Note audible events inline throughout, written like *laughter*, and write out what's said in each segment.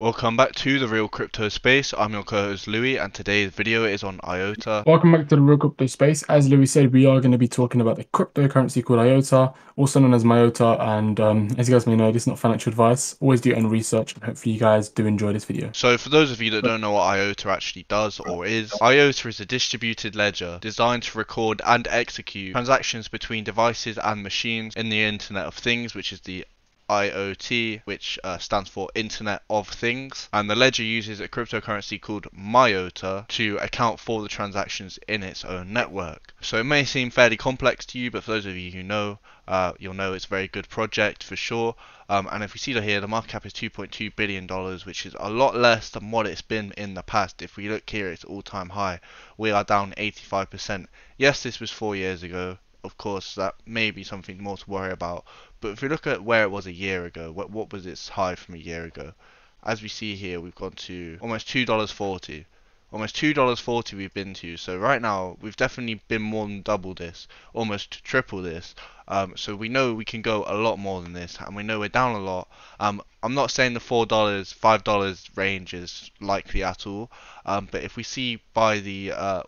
Welcome back to the Real Crypto Space. I'm your co-host Louis, and today's video is on IOTA. Welcome back to the Real Crypto Space. As Louis said, we are going to be talking about the cryptocurrency called IOTA, also known as MIOTA. And um, as you guys may know, this is not financial advice. Always do your own research, and hopefully you guys do enjoy this video. So, for those of you that don't know what IOTA actually does or is, IOTA is a distributed ledger designed to record and execute transactions between devices and machines in the Internet of Things, which is the IoT, which uh, stands for Internet of Things, and the ledger uses a cryptocurrency called MIOTA to account for the transactions in its own network. So it may seem fairly complex to you, but for those of you who know, uh, you'll know it's a very good project for sure. Um, and if we see that here, the market cap is 2.2 billion dollars, which is a lot less than what it's been in the past. If we look here, it's all-time high. We are down 85%. Yes, this was four years ago of course, that may be something more to worry about. But if we look at where it was a year ago, what, what was its high from a year ago? As we see here, we've gone to almost $2.40. Almost $2.40 we've been to. So right now, we've definitely been more than double this, almost triple this. Um, so we know we can go a lot more than this, and we know we're down a lot. Um, I'm not saying the $4, $5 range is likely at all, um, but if we see by the uh,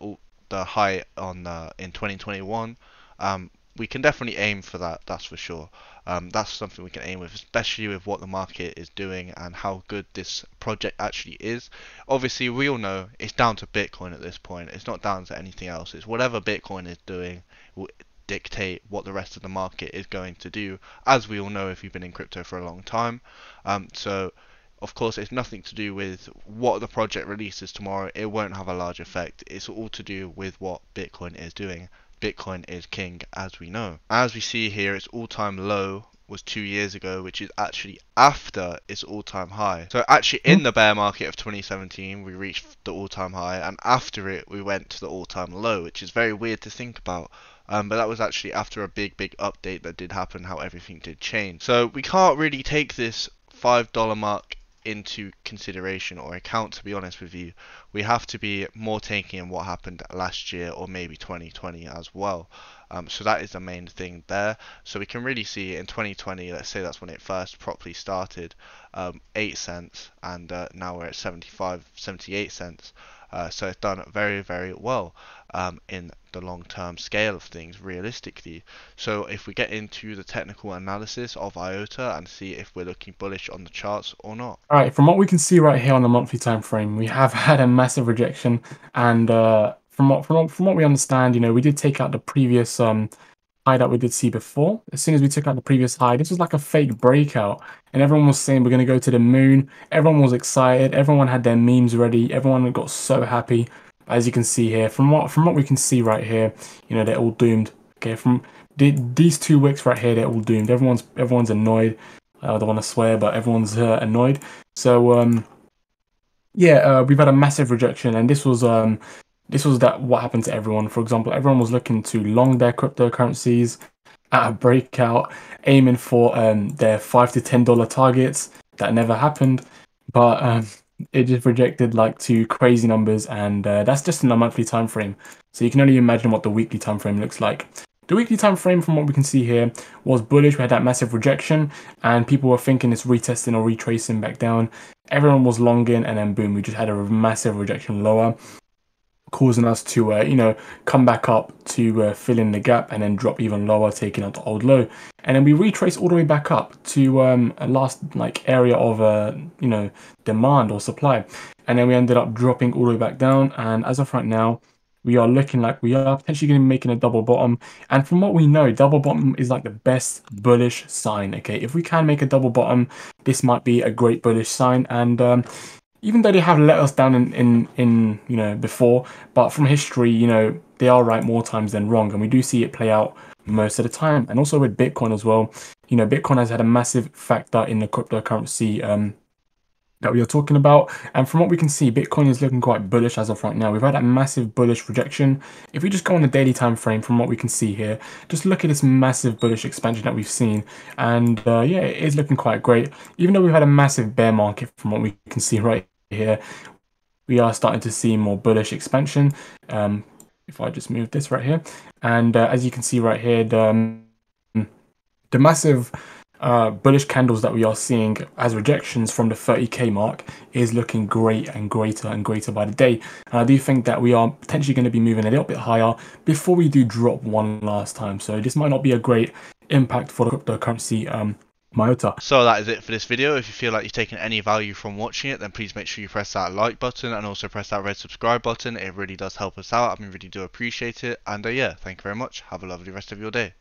the high on uh, in 2021, um, we can definitely aim for that. That's for sure. Um, that's something we can aim with, especially with what the market is doing and how good this project actually is. Obviously, we all know it's down to Bitcoin at this point. It's not down to anything else. It's whatever Bitcoin is doing will dictate what the rest of the market is going to do, as we all know if you've been in crypto for a long time. Um, so of course, it's nothing to do with what the project releases tomorrow. It won't have a large effect. It's all to do with what Bitcoin is doing. Bitcoin is king, as we know. As we see here, its all-time low was two years ago, which is actually after its all-time high. So actually, in hmm. the bear market of 2017, we reached the all-time high, and after it, we went to the all-time low, which is very weird to think about. Um, but that was actually after a big, big update that did happen, how everything did change. So we can't really take this $5 mark into consideration or account to be honest with you. We have to be more taking in what happened last year or maybe 2020 as well. Um, so that is the main thing there. So we can really see in 2020 let's say that's when it first properly started um, 8 cents and uh, now we're at 75 78 cents uh, so it's done very, very well um, in the long term scale of things realistically. So if we get into the technical analysis of IOTA and see if we're looking bullish on the charts or not. All right, from what we can see right here on the monthly time frame, we have *laughs* had a massive rejection and uh, from what from from what we understand, you know, we did take out the previous um high that we did see before. As soon as we took out the previous high, this was like a fake breakout. And everyone was saying we're going to go to the moon. Everyone was excited. Everyone had their memes ready. Everyone got so happy. As you can see here, from what from what we can see right here, you know, they're all doomed. Okay, from the, these two wicks right here, they're all doomed. Everyone's everyone's annoyed. I don't want to swear, but everyone's uh, annoyed. So, um, yeah, uh, we've had a massive rejection, and this was um, this was that what happened to everyone. For example, everyone was looking to long their cryptocurrencies at a breakout, aiming for um, their five to ten dollar targets. That never happened, but um, it just projected like two crazy numbers, and uh, that's just in a monthly time frame. So you can only imagine what the weekly time frame looks like. The weekly time frame, from what we can see here, was bullish. We had that massive rejection, and people were thinking it's retesting or retracing back down. Everyone was longing, and then boom, we just had a massive rejection lower causing us to, uh, you know, come back up to uh, fill in the gap and then drop even lower, taking out the old low. And then we retrace all the way back up to um, a last like area of, uh, you know, demand or supply. And then we ended up dropping all the way back down. And as of right now, we are looking like we are potentially going to be making a double bottom. And from what we know, double bottom is like the best bullish sign. Okay, if we can make a double bottom, this might be a great bullish sign. And um, even though they have let us down in, in, in you know before, but from history, you know, they are right more times than wrong, and we do see it play out most of the time. And also with Bitcoin as well, you know, Bitcoin has had a massive factor in the cryptocurrency um, that we are talking about. And from what we can see, Bitcoin is looking quite bullish as of right now. We've had a massive bullish rejection. If we just go on the daily time frame from what we can see here, just look at this massive bullish expansion that we've seen. And uh, yeah, it is looking quite great. Even though we've had a massive bear market from what we can see right here, we are starting to see more bullish expansion. Um, if I just move this right here, and uh, as you can see right here, the, um, the massive uh, bullish candles that we are seeing as rejections from the 30k mark is looking great and greater and greater by the day. And I do think that we are potentially going to be moving a little bit higher before we do drop one last time. So this might not be a great impact for the cryptocurrency um, MIOTA. So that is it for this video. If you feel like you've taken any value from watching it, then please make sure you press that like button and also press that red subscribe button. It really does help us out. I mean, really do appreciate it. And uh, yeah, thank you very much. Have a lovely rest of your day.